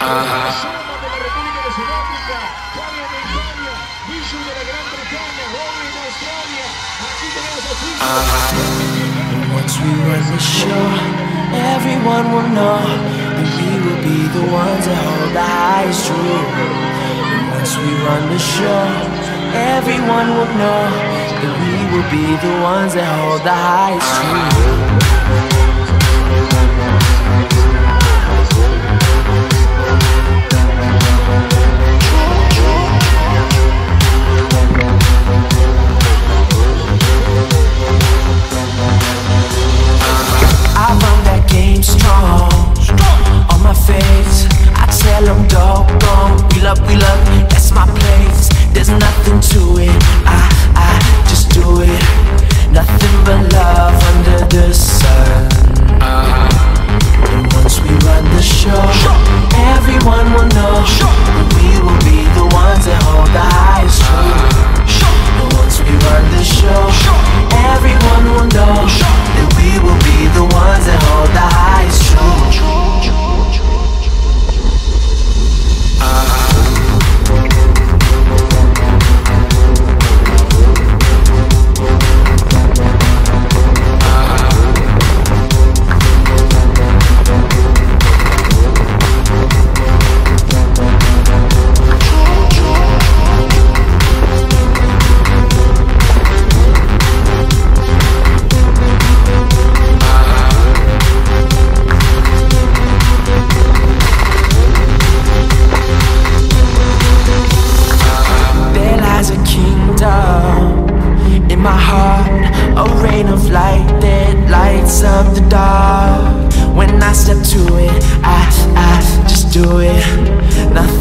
Ajá. Ah. Ah. And once we run the show, everyone will know that we will be the ones that hold the highest true. And once we run the show, everyone will know that we will be the ones that hold the highest true. love under the sun.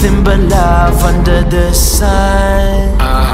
nothing but love under the sun. Uh.